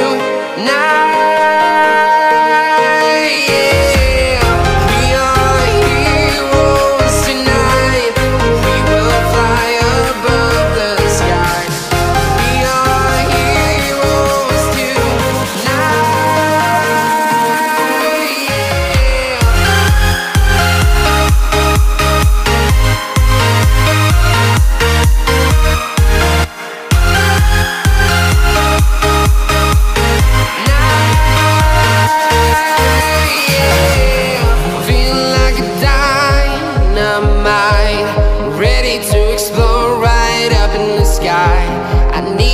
heroes tonight.